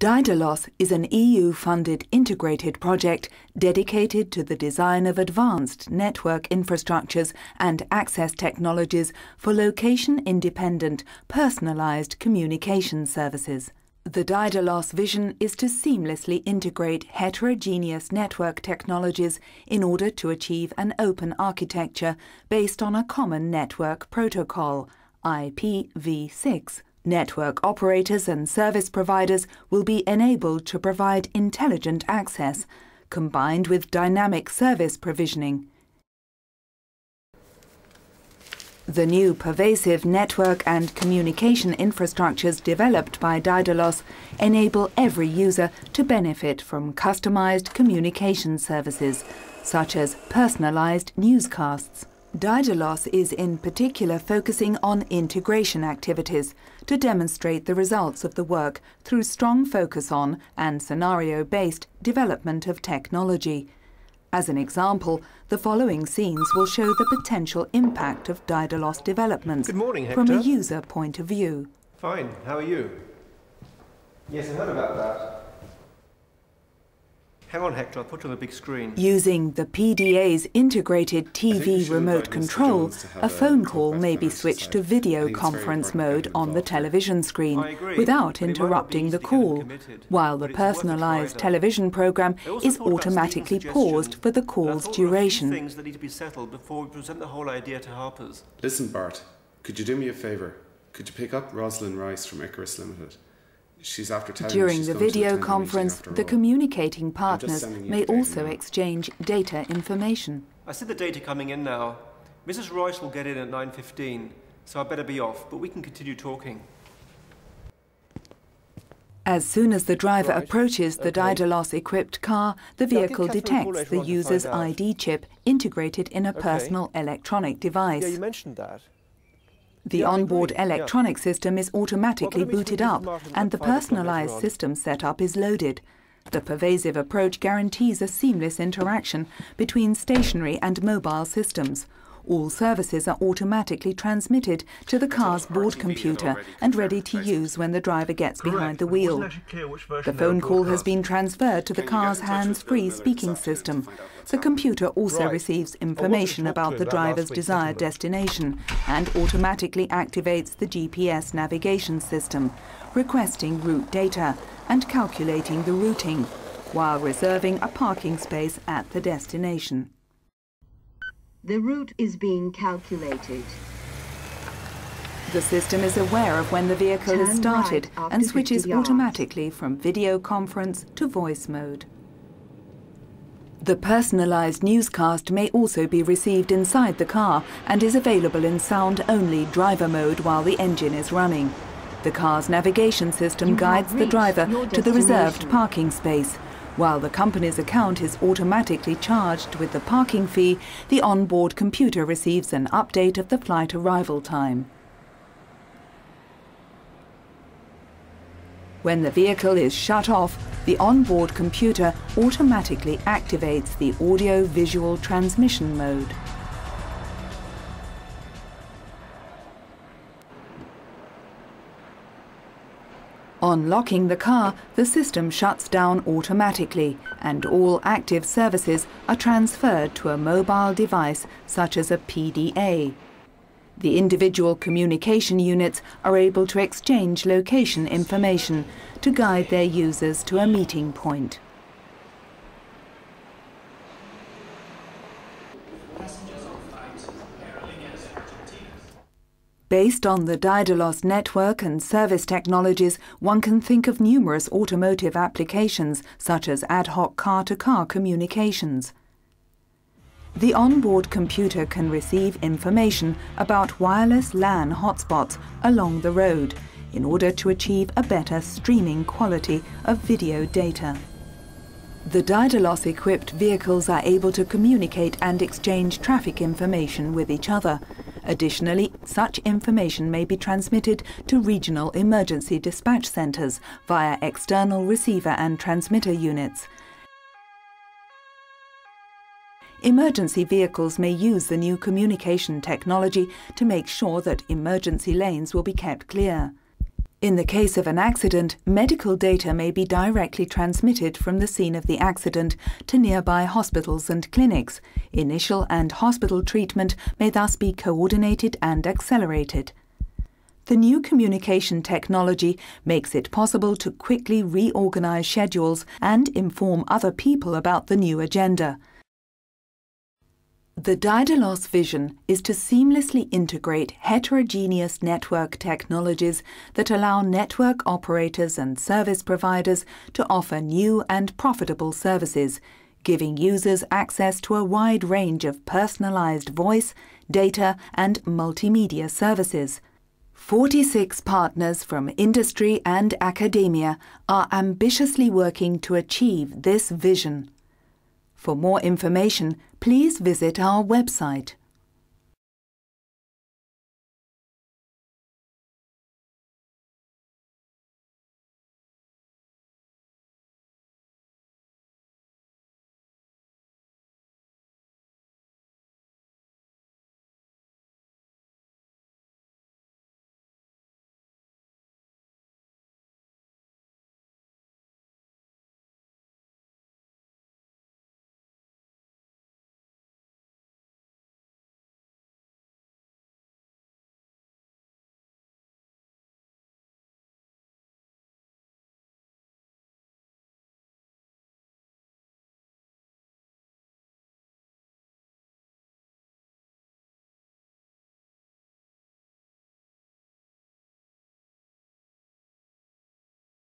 Daidalos is an EU-funded integrated project dedicated to the design of advanced network infrastructures and access technologies for location-independent, personalized communication services. The Daidalos vision is to seamlessly integrate heterogeneous network technologies in order to achieve an open architecture based on a common network protocol, IPv6, Network operators and service providers will be enabled to provide intelligent access, combined with dynamic service provisioning. The new pervasive network and communication infrastructures developed by Daidalos enable every user to benefit from customized communication services, such as personalized newscasts. Daidalos is in particular focusing on integration activities to demonstrate the results of the work through strong focus on and scenario-based development of technology. As an example, the following scenes will show the potential impact of Daidalos developments Good morning, from a user point of view. Fine. How are you? Yes, I heard about that. Hang on, Hector, I'll put you on the big screen. Using the PDA's integrated TV remote control, a phone call may be switched to video conference mode on the television screen without interrupting the call, while the personalized television program is automatically paused for the call's duration. Things that need to be settled before we present the whole idea to Harper's. Listen, Bart, could you do me a favour? Could you pick up Rosalind Rice from Icarus Limited? She's after telling During the video conference, the communicating partners may also exchange data information. I see the data coming in now. Mrs. Royce will get in at 9.15, so I better be off, but we can continue talking. As soon as the driver right. approaches the okay. Daidalos-equipped car, the vehicle detects the user's ID chip integrated in a okay. personal electronic device. Yeah, you mentioned that. The onboard electronic system is automatically booted up and the personalized system setup is loaded. The pervasive approach guarantees a seamless interaction between stationary and mobile systems. All services are automatically transmitted to the car's board computer and ready to use when the driver gets behind the wheel. The phone call has been transferred to the car's hands-free speaking system. The computer also receives information about the driver's desired destination and automatically activates the GPS navigation system, requesting route data and calculating the routing, while reserving a parking space at the destination. The route is being calculated. The system is aware of when the vehicle Turn is started right and switches automatically from video conference to voice mode. The personalized newscast may also be received inside the car and is available in sound-only driver mode while the engine is running. The car's navigation system you guides the driver to the reserved parking space while the company's account is automatically charged with the parking fee, the onboard computer receives an update of the flight arrival time. When the vehicle is shut off, the onboard computer automatically activates the audio-visual transmission mode. On locking the car, the system shuts down automatically and all active services are transferred to a mobile device such as a PDA. The individual communication units are able to exchange location information to guide their users to a meeting point. Based on the Daidalos network and service technologies, one can think of numerous automotive applications, such as ad hoc car-to-car -car communications. The onboard computer can receive information about wireless LAN hotspots along the road in order to achieve a better streaming quality of video data. The Daidalos-equipped vehicles are able to communicate and exchange traffic information with each other, Additionally, such information may be transmitted to regional emergency dispatch centres via external receiver and transmitter units. Emergency vehicles may use the new communication technology to make sure that emergency lanes will be kept clear. In the case of an accident, medical data may be directly transmitted from the scene of the accident to nearby hospitals and clinics. Initial and hospital treatment may thus be coordinated and accelerated. The new communication technology makes it possible to quickly reorganize schedules and inform other people about the new agenda. The Daidalos vision is to seamlessly integrate heterogeneous network technologies that allow network operators and service providers to offer new and profitable services, giving users access to a wide range of personalized voice, data, and multimedia services. 46 partners from industry and academia are ambitiously working to achieve this vision. For more information, please visit our website.